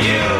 you.